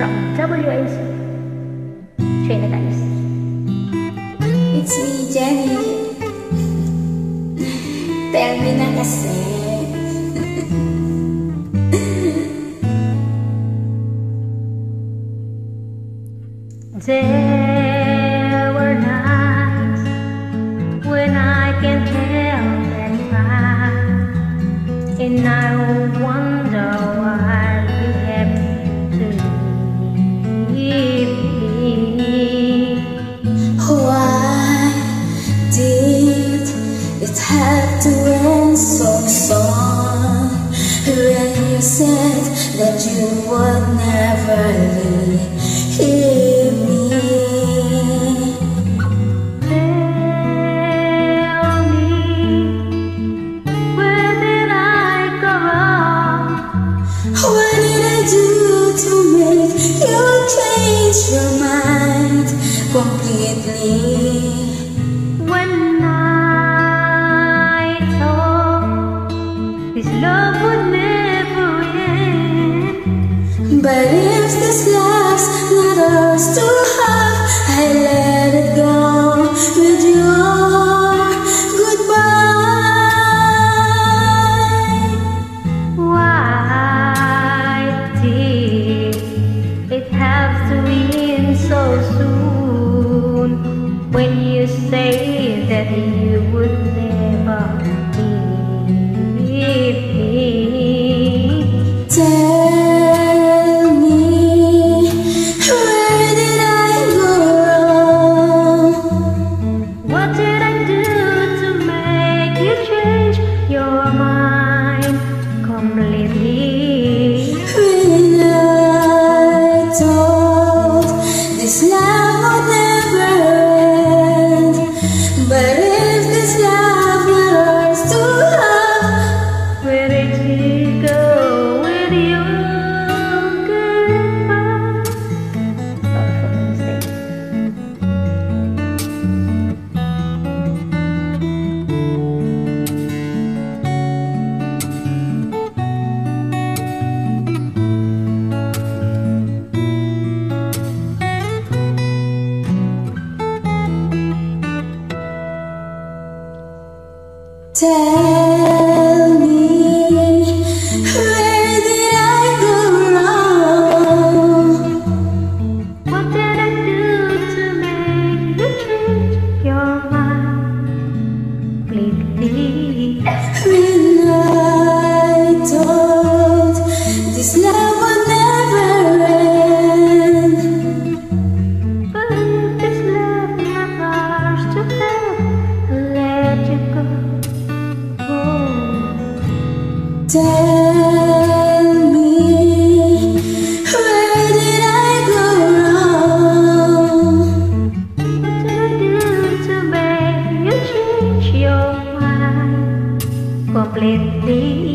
from WAC Trinidad. It's me, Jennie. Tell me na kasi. There have to end so soon? When you said that you would never leave me. Tell me, where did I go wrong? What did I do to make you change your mind completely? When I But if this love's not ours to have, I let it go with your goodbye. why did it have to end so soon? When you say that you would tell completely?